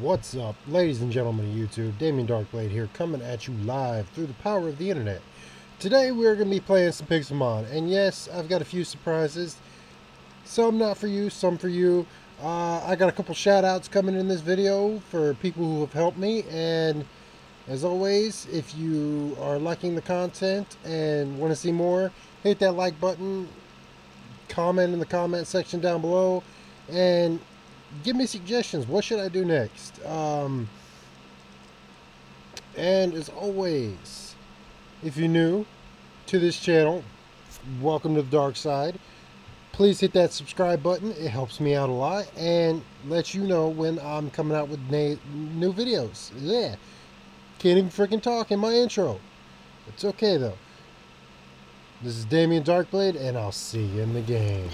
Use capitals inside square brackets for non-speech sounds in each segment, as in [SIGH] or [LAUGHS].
What's up, ladies and gentlemen of YouTube? Damien Darkblade here, coming at you live through the power of the internet. Today we're going to be playing some Pixelmon, and yes, I've got a few surprises. Some not for you, some for you. Uh, I got a couple shout outs coming in this video for people who have helped me, and as always, if you are liking the content and want to see more, hit that like button, comment in the comment section down below, and give me suggestions. What should I do next? Um, and as always, if you're new to this channel, welcome to the dark side. Please hit that subscribe button. It helps me out a lot and lets you know when I'm coming out with new videos. Yeah. Can't even freaking talk in my intro. It's okay though. This is Damien Darkblade, and I'll see you in the game.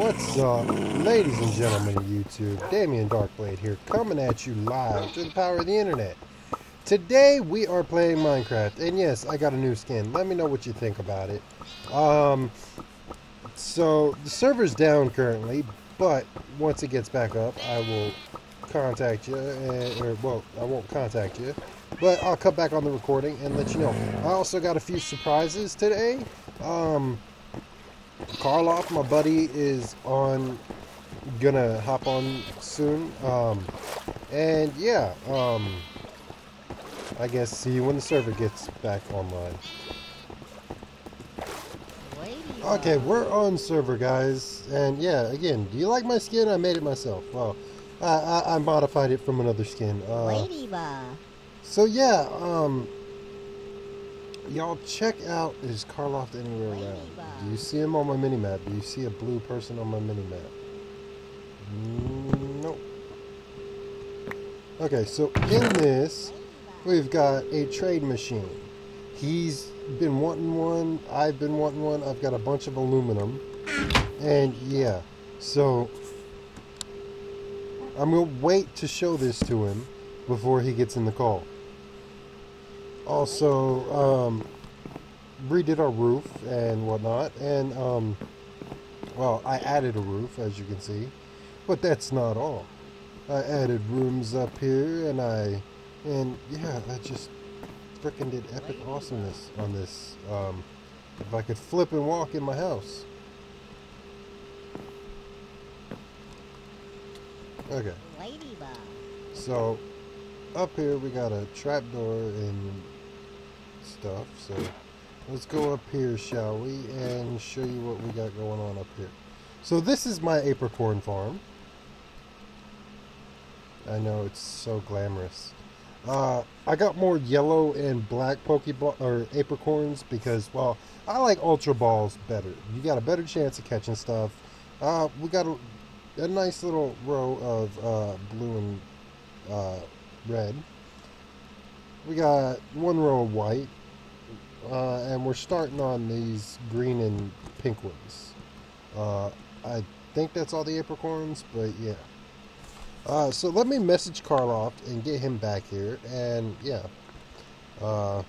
What's up, ladies and gentlemen of YouTube? Damien Darkblade here, coming at you live through the power of the internet. Today we are playing Minecraft, and yes, I got a new skin. Let me know what you think about it. Um, so the server's down currently, but once it gets back up, I will contact you, and, or well, I won't contact you, but I'll cut back on the recording and let you know. I also got a few surprises today. Um, Carloft, my buddy, is on, gonna hop on soon. Um, and yeah, um, I guess see you when the server gets back online. Okay, we're on server, guys. And yeah, again, do you like my skin? I made it myself. Well, I, I, I modified it from another skin. Uh, Ladybug. So yeah, um, y'all check out is Carloft anywhere around? Do you see him on my mini map? Do you see a blue person on my mini map? Mm, nope. Okay, so in this, we've got a trade machine. He's been wanting one. I've been wanting one. I've got a bunch of aluminum. And yeah, so I'm going to wait to show this to him before he gets in the call. Also, um, redid our roof and whatnot, and um, well, I added a roof as you can see, but that's not all. I added rooms up here, and I, and yeah, I just freaking did epic awesomeness on this. Um, if I could flip and walk in my house. Okay. Ladybug. So, up here we got a trapdoor and stuff. So, let's go up here, shall we, and show you what we got going on up here. So, this is my apricorn farm. I know it's so glamorous. Uh, I got more yellow and black Pokeball or apricorns because, well, I like Ultra Balls better. You got a better chance of catching stuff. Uh, we got a, a nice little row of uh, blue and uh, red. We got one row of white, uh, and we're starting on these green and pink ones. Uh, I think that's all the apricorns, but yeah. Uh, so let me message Carloft and get him back here, and yeah. Uh,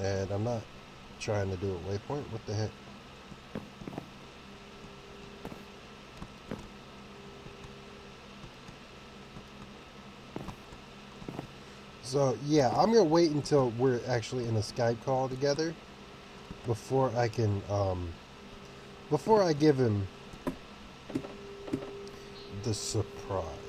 and I'm not trying to do a waypoint. What the heck? So yeah, I'm gonna wait until we're actually in a Skype call together before I can um, before I give him the surprise.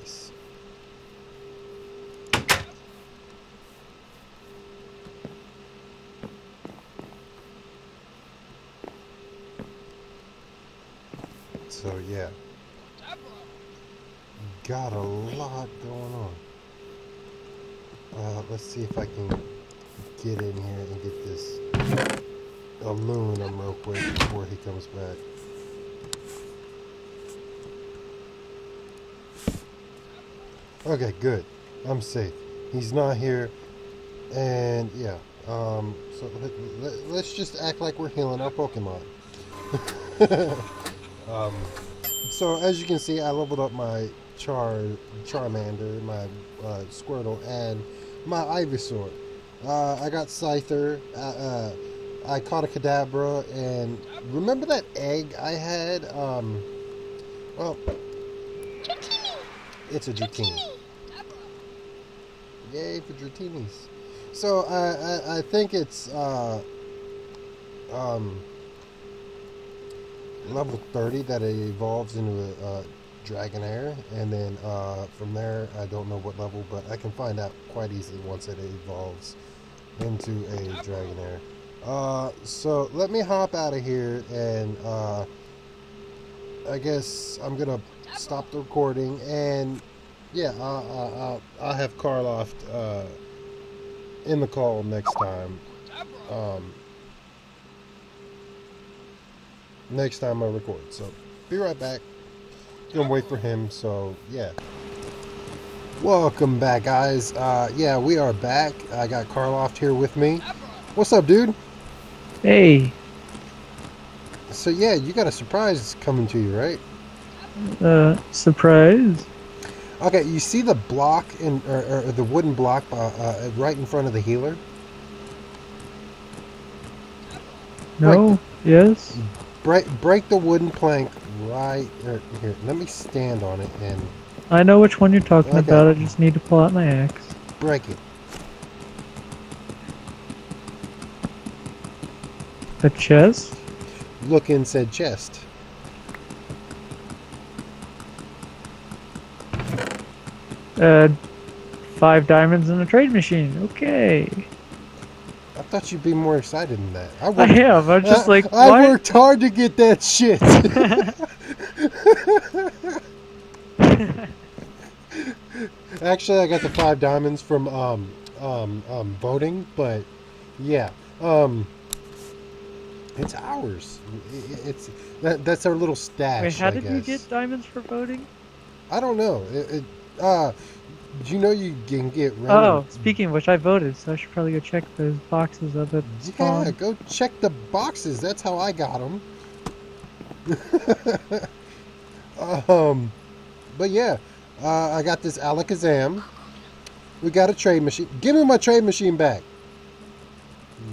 So yeah, got a lot going on. Uh, let's see if I can get in here and get this aluminum real quick before he comes back. Okay, good. I'm safe. He's not here. And yeah, um, so let, us just act like we're healing our Pokemon. [LAUGHS] um, so as you can see, I leveled up my Char Charmander, my uh, Squirtle, and my Ivysaur. Uh, I got Scyther. Uh, uh, I caught a Kadabra, and remember that egg I had? Um, well, it's a Dratini. Yay for Dratinis. So I, I, I think it's uh, um, level 30 that it evolves into a, a Dragonair, and then uh, from there, I don't know what level, but I can find out quite easily once it evolves into a Dragonair. Uh, so let me hop out of here, and uh, I guess I'm gonna stop the recording, and yeah, I'll, I'll, I'll have Carloft uh, in the call next time. Um, next time I record. So be right back. Gonna wait for him. So yeah. Welcome back, guys. Uh, yeah, we are back. I got Carloft here with me. What's up, dude? Hey. So yeah, you got a surprise coming to you, right? Uh, surprise. Okay, you see the block in or, or the wooden block uh, uh, right in front of the healer? No. Yes. Break break the wooden plank right er, here. Let me stand on it and I know which one you're talking Okay. about. I just need to pull out my axe. break it. The chest. Look in said chest. Uh, five diamonds in a trade machine. Okay. I thought you'd be more excited than that. I I worked, am. I'm just I- like, I worked hard to get that shit. [LAUGHS] Actually, I got the five diamonds from um um um voting, but yeah, um, it's ours. I- I- It's that that's our little stash. Wait, how I did you guess. get diamonds for voting? I don't know. It, it, uh, do you know you can get Oh, speaking of which, I voted, so I should probably go check those boxes up at Yeah, go check the boxes. That's how I got them. [LAUGHS] um, but yeah, uh, I got this Alakazam. We got a trade machine. Give me my trade machine back.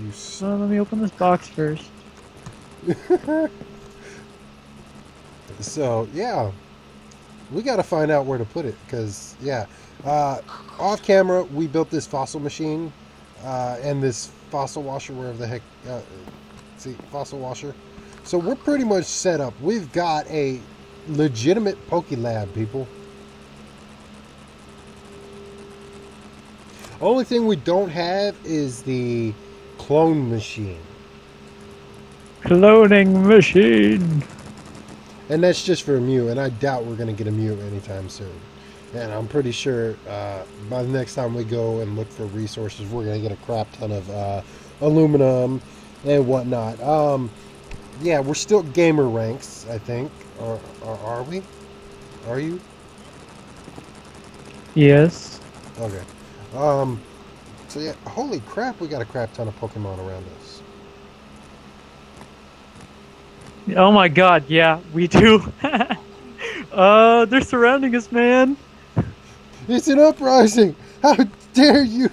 You Well, let me open this box first. [LAUGHS] So yeah, we got to find out where to put it because yeah, uh, off camera we built this fossil machine uh, and this fossil washer wherever the heck uh, see fossil washer. So we're pretty much set up. We've got a legitimate Poke Lab, people. Only thing we don't have is the clone machine. Cloning machine. And that's just for a Mew, and I doubt we're going to get a Mew anytime soon. And I'm pretty sure uh, by the next time we go and look for resources, we're going to get a crap ton of uh, aluminum and whatnot. Um, yeah, we're still gamer ranks, I think. Or, or are we? Are you? Yes. Okay. Um, so yeah, holy crap, we got a crap ton of Pokemon around us. Oh my god, yeah, we do. [LAUGHS] uh, they're surrounding us, man. It's an uprising! How dare you!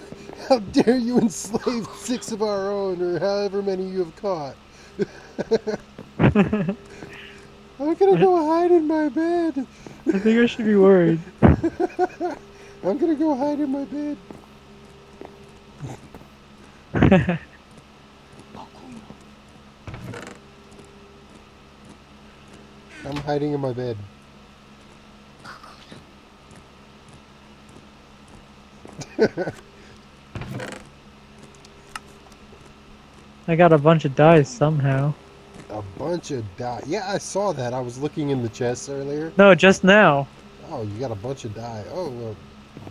How dare you enslave six of our own, or however many you have caught? [LAUGHS] I'm gonna go hide in my bed. I think I should be worried. [LAUGHS] I'm gonna go hide in my bed. [LAUGHS] I'm hiding in my bed. [LAUGHS] I got a bunch of dice somehow. A bunch of die. Yeah, I saw that. I was looking in the chest earlier. No, just now. Oh, you got a bunch of dye. Oh, well,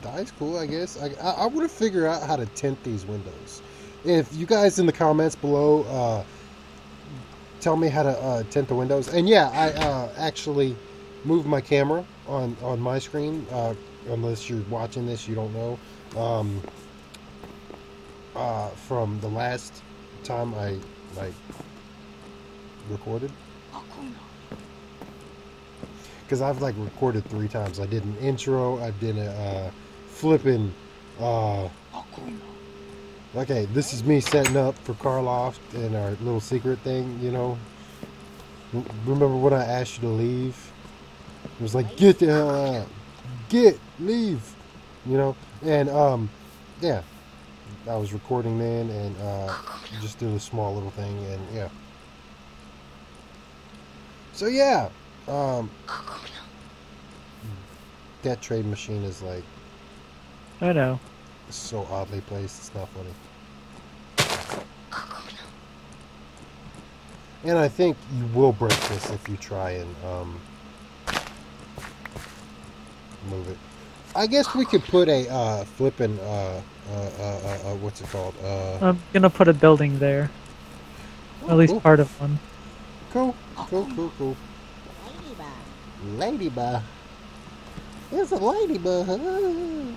dye's cool, I guess. I, I, I want to figure out how to tint these windows. If you guys in the comments below uh, tell me how to uh, tint the windows, and yeah, I uh, actually moved my camera on on my screen. Uh, unless you're watching this, you don't know. Um, uh, from the last time I like recorded. because I've like recorded three times. I did an intro. I did a uh, flipping. Uh, okay, this is me setting up for Carloft and our little secret thing. You know, remember when I asked you to leave? It was like get the hell out, get leave. You know, and um, yeah, I was recording then and uh, just did a small little thing and yeah. So yeah, um, that trade machine is like I know. so oddly placed. It's not funny. And I think you will break this if you try and um, move it. I guess we could put a uh, flipping uh, uh, uh, uh, uh, what's it called? Uh, I'm gonna put a building there. At least cool. part of one. Cool, cool, cool, cool. Ladybug. It's a ladybug.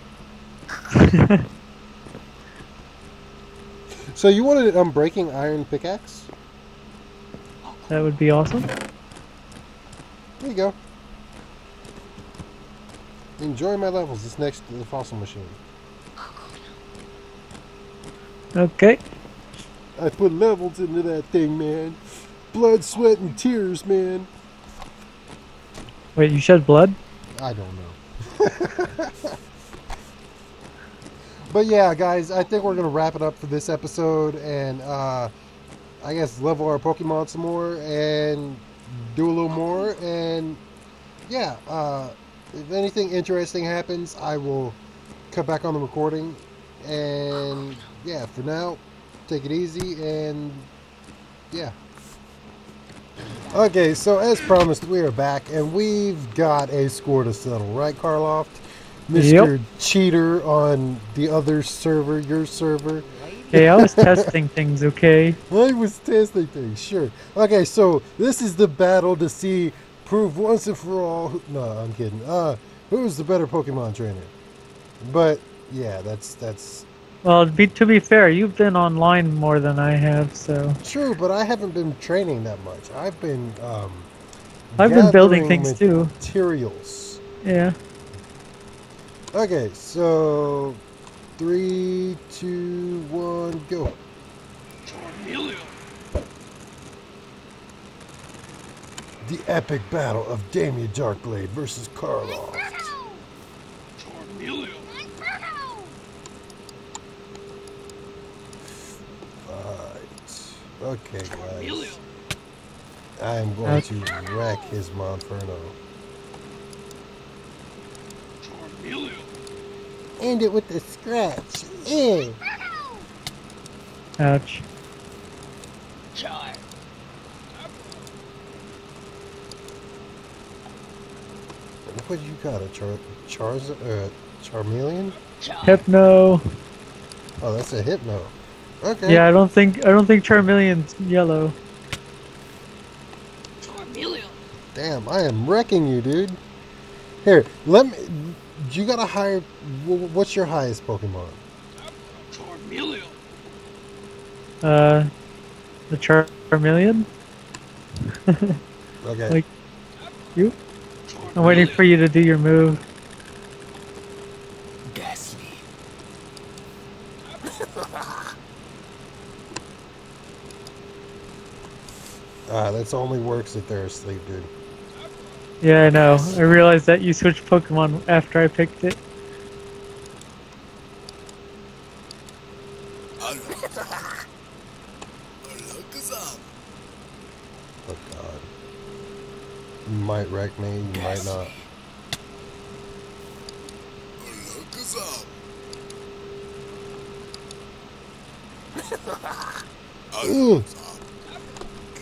[LAUGHS] So you wanted an unbreaking iron pickaxe? that would be awesome. There you go. Enjoy my levels. It's next to the fossil machine. Okay. I put levels into that thing, man. Blood, sweat, and tears, man. Wait, you shed blood? I don't know. [LAUGHS] but yeah, guys, I think we're gonna wrap it up for this episode, and uh, I guess level our Pokemon some more and do a little more, and yeah, uh, if anything interesting happens, I will cut back on the recording, and yeah, for now, take it easy, and yeah. Okay, so as promised, we are back, and we've got a score to settle, right, Carloft? Mr. Cheater on the other server, your server. Okay, I was testing [LAUGHS] things, okay? I was testing things, sure. Okay, so this is the battle to see, prove once and for all. who- No, I'm kidding. Uh, who's the better Pokemon trainer? But yeah, that's that's Well, to be, to be fair, you've been online more than I have, so true. But I haven't been training that much. I've been um, I've been building gathering things too. Materials. Yeah. Okay, so three, two, one, go. The epic battle of Damien Darkblade versus Carloft. Right. Okay, guys. I am going to wreck his Monferno. End it with the scratch. Eh. Ouch. What you got? A char, Charz, uh, Charmeleon? Hypno. Oh, that's a Hypno. Okay. Yeah, I don't think I don't think Charmeleon's yellow. Charmeleon. Damn, I am wrecking you, dude. Here, let me. You got a higher. What's your highest Pokemon? Charmeleon. Uh, the Charmeleon. [LAUGHS] Okay. Like- You? I'm waiting for you to do your move. [LAUGHS] Ah, that's only works if they're asleep, dude. Yeah, I know. I realized that you switched Pokemon after I picked it. Oh God. You might me. You might not. Ugh.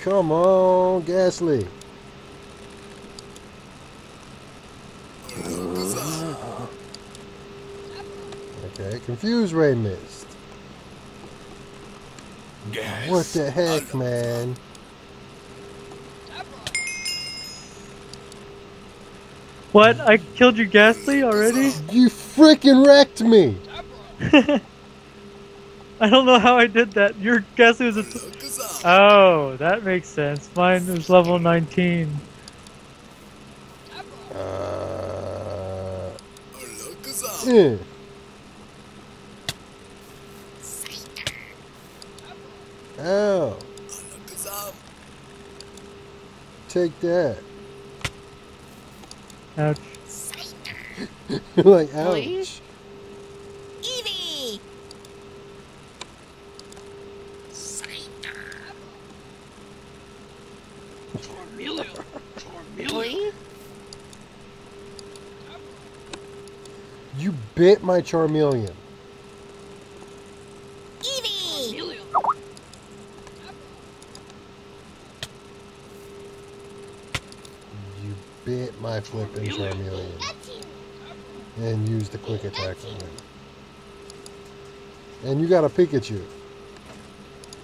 Come on, Gastly. Okay, confused Ray missed. What the heck, man? What? I killed your Gastly already? You freaking wrecked me! [LAUGHS] I don't know how I did that. Your Gastly was a. Oh, that makes sense. Mine was level 19. Uh, eh. Ow. Take that. Ouch. like, ouch. Please? Eevee! Please? You bit my Charmeleon. Bit my flipping Charmeleon. And used the quick attack on it. And you got a Pikachu.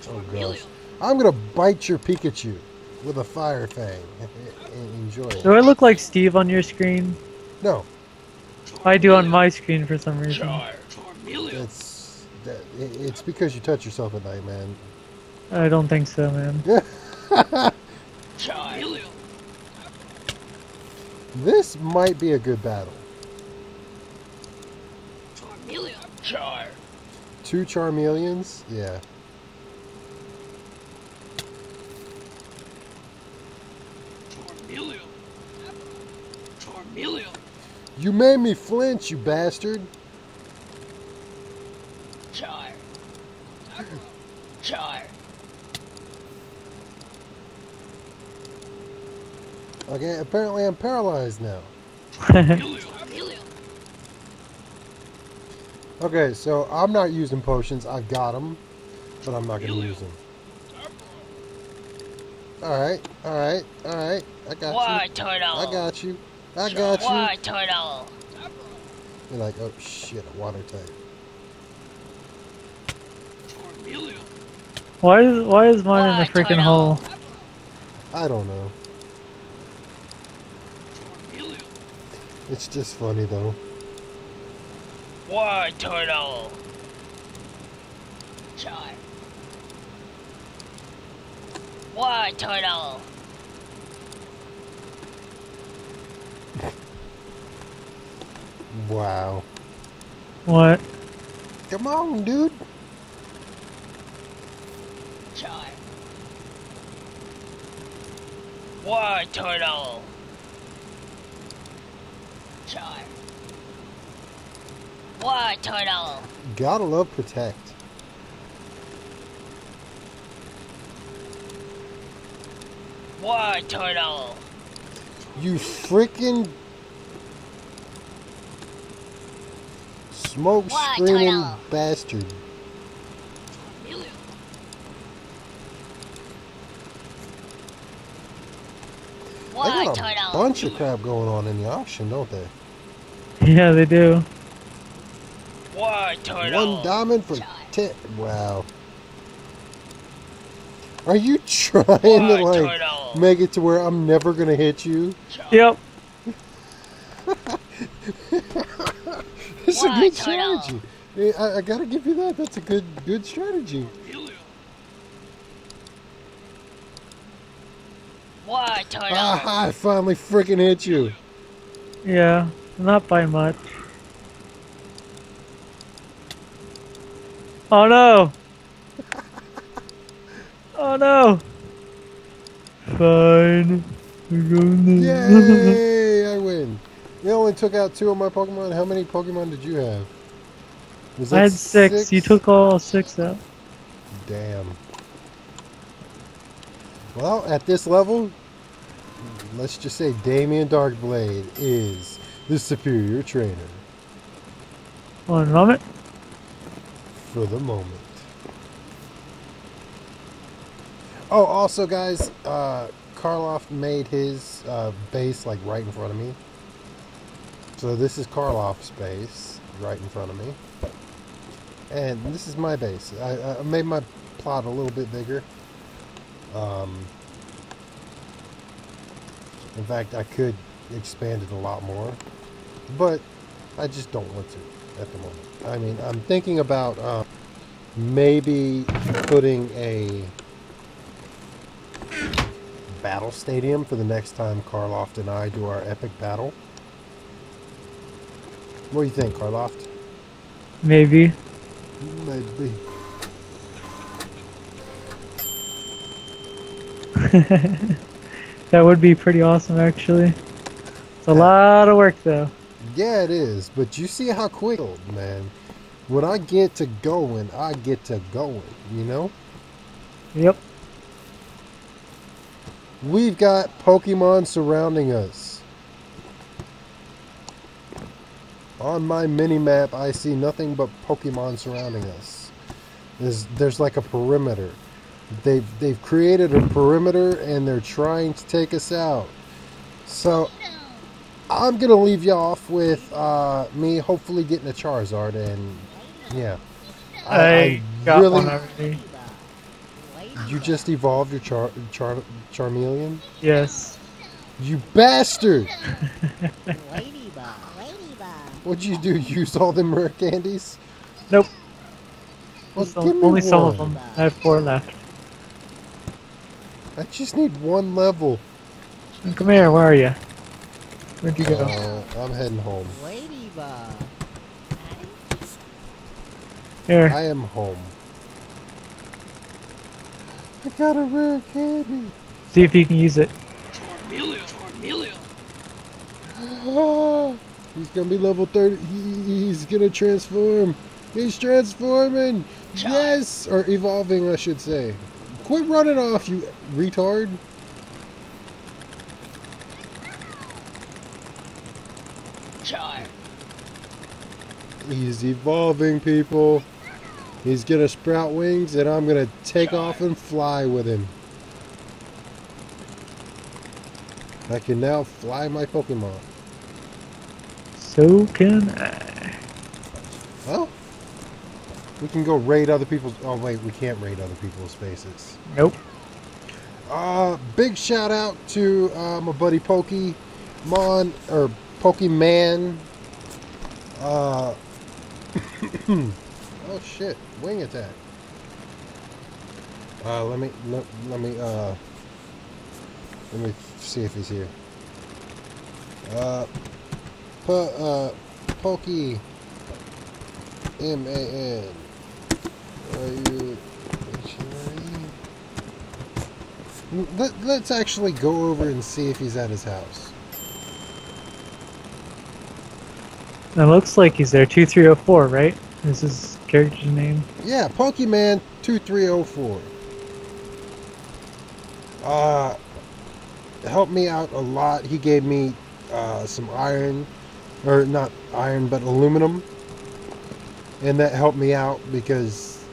Oh gosh. I'm gonna bite your Pikachu with a fire fang. [LAUGHS] Enjoy it. Do I look like Steve on your screen? No, I do on my screen for some reason. it's that, it- it's because you touch yourself at night, man. I don't think so, man. [LAUGHS] This might be a good battle. Char, Two Charmeleons? Yeah. Charmeleon. Charmeleon. You made me flinch, you bastard. Char. Char. Okay, apparently I'm paralyzed now. [LAUGHS] Okay, so I'm not using potions. I've got them, but I'm not going to use them. Alright, alright, alright. I got War you. turtle. I got you. I got War you. turtle. You're like, oh shit, a water type. Why is why is mine in Why, the freaking turtle? hole? I don't know. It's just funny though. War turtle. Char. War turtle. Wow. What? Come on, dude. Char. War turtle. Char. Wartortle. Gotta love protect. War turtle. You freaking smoke What, screaming turtle? bastard. War They got a turtle. bunch of crap going on in the auction, don't they? Yeah, they do. War turtle. One diamond for Char. ten. Wow. Are you [LAUGHS] trying War to like turtle. make it to where I'm never gonna hit you? Yep. [LAUGHS] It's a good turtle? strategy. I, I gotta give you that. That's a good good strategy. War turtle. Ah, I finally freaking hit you. Yeah. Not by much. Oh no! [LAUGHS] Oh no! Fine. We're going to- Yay! I win. You only took out two of my Pokemon. How many Pokemon did you have? I had six. You took all six out. Damn. Well, at this level, let's just say Damien Darkblade is the superior trainer One moment. For the moment. Oh, also, guys, uh, Carloft made his uh, base like right in front of me. So this is Carloft's base right in front of me. And this is my base. I, I made my plot a little bit bigger. Um, in fact, I could expand it a lot more, but I just don't want to at the moment. I mean, I'm thinking about uh, maybe putting a battle stadium for the next time Carloft and I do our epic battle. What do you think, Carloft? Maybe. Maybe. [LAUGHS] that would be pretty awesome, actually. It's a lot of work, though. Yeah, it is. But you see how quick, man. When I get to going, I get to going. You know. Yep. We've got Pokemon surrounding us. On my mini map, I see nothing but Pokemon surrounding us. There's, there's like a perimeter. They've, they've created a perimeter and they're trying to take us out. So, I'm going to leave you off with uh, me hopefully getting a Charizard and, yeah. I, got one already. You just evolved your Char, Char Charmeleon? Yes. You bastard! Ladybug, ladybug. What'd you do? Use all the rare candies? Nope. Well, Some- give me only some of them. I have four left. I just need one level. Come here. Where are you? Where'd you go? Uh, I'm heading home. Ladybug. Here. I am home. I got a rare candy. See if you can use it. Charmeleon, Charmeleon. Ah, he's gonna be level 30. He, he's gonna transform. He's transforming. Yes! Or evolving, I should say. Quit running off, you retard. He's evolving, people. He's gonna sprout wings, and I'm gonna take off and fly with him. I can now fly my Pokemon. So can I. Well, we can go raid other people's. Oh wait, we can't raid other people's spaces. Nope. Uh, big shout out to uh, my buddy Pokemon or Pokemon. Uh, [LAUGHS] oh shit, wing attack. Uh, let me let, let me uh let me see if he's here. Uh, po, uh, Pokey M A N. Are you? Let, let's actually go over and see if he's at his house. It looks like he's there. 2304, right? Is his character's name? Yeah, Pokemon 2304. Uh, helped me out a lot. He gave me uh, some iron, or not iron, but aluminum. And that helped me out because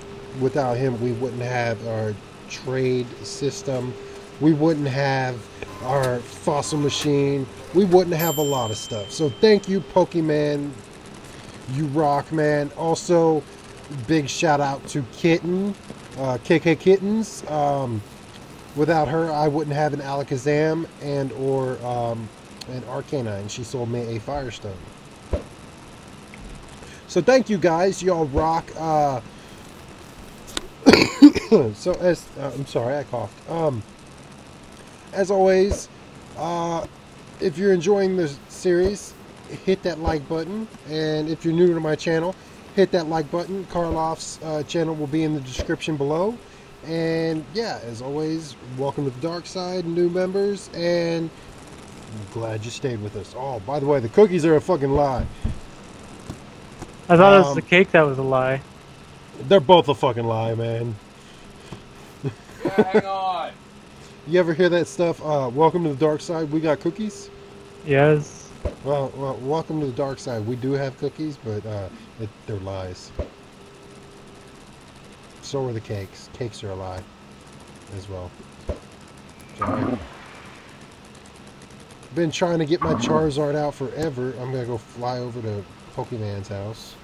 without him, we wouldn't have our trade system. We wouldn't have our fossil machine. We wouldn't have a lot of stuff. So thank you, Pokemon. You rock, man. Also, big shout out to Kitten, uh, KK Kittens. Um, without her, I wouldn't have an Alakazam and or um, an Arcanine. She sold me a Firestone. So thank you guys. Y'all rock. Uh, [COUGHS] so as uh, I'm sorry, I coughed. Um, as always, uh, if you're enjoying this series, hit that like button. And if you're new to my channel, hit that like button. Carloft's uh, channel will be in the description below. And yeah, as always, welcome to the dark side, new members, and I'm glad you stayed with us. Oh, by the way, the cookies are a fucking lie. I thought it was Um, the cake that was a lie. They're both a fucking lie, man. [LAUGHS] Hang on. You ever hear that stuff? Uh, welcome to the dark side. We got cookies. Yes. Well, well, welcome to the dark side. We do have cookies, but uh, it, they're lies. So are the cakes. Cakes are a lie as well. Sorry. Been trying to get my Charizard out forever. I'm gonna go fly over to Pokemon's house.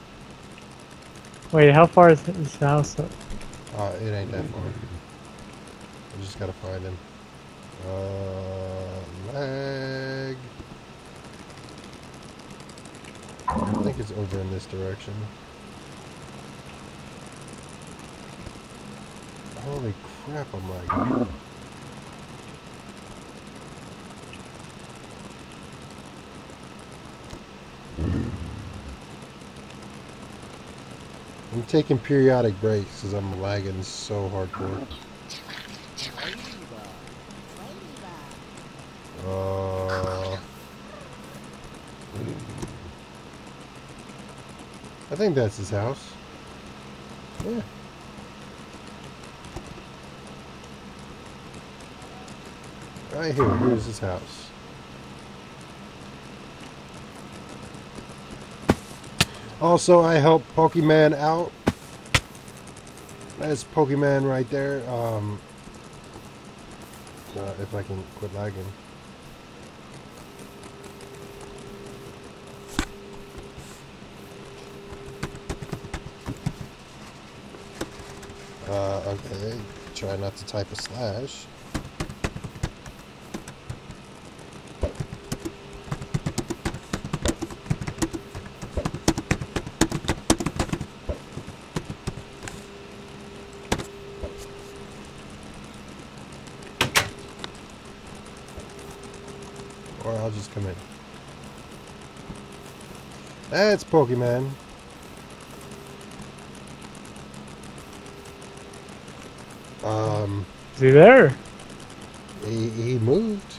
Wait, how far is his house? Uh, it ain't that far. I just gotta find him. Lag. I think it's over in this direction. Holy crap, I'm lagging. I'm taking periodic breaks because I'm lagging so hardcore. Ladybug. Ladybug. Uh, I think that's his house. Yeah. Right here, here's his house. Also, I help Pokemon out. That's Pokemon right there. Um, uh, if I can quit lagging. Uh, okay. Try not to type a slash. Or I'll just come in. That's Pokemon. Um, Is he there? he, he moved.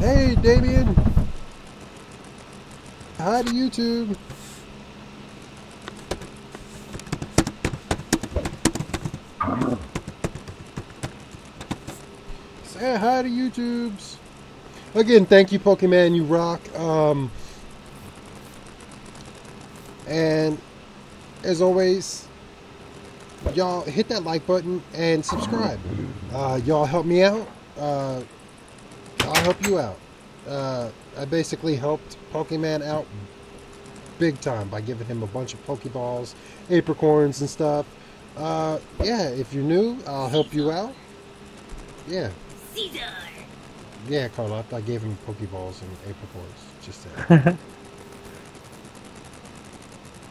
Hey, Damien. Hi to YouTube. Say hi to YouTubes. Again, thank you, Pokemon. You rock. Um, and as always, y'all hit that like button and subscribe. Uh, y'all help me out. Uh, I'll help you out. Uh, I basically helped Pokemon out big time by giving him a bunch of Pokeballs, apricorns, and stuff. Uh, yeah, if you're new, I'll help you out. Yeah. Caesar. Yeah, Carla, I gave him Pokeballs and apricorns. Just saying.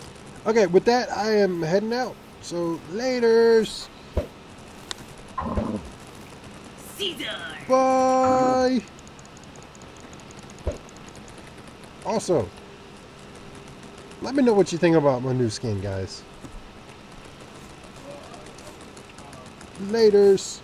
[LAUGHS] okay, with that, I am heading out. So, laters. Caesar. Bye. Also, let me know what you think about my new skin, guys. Laters.